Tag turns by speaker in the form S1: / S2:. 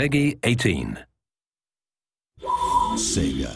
S1: Peggy 18.
S2: Sega.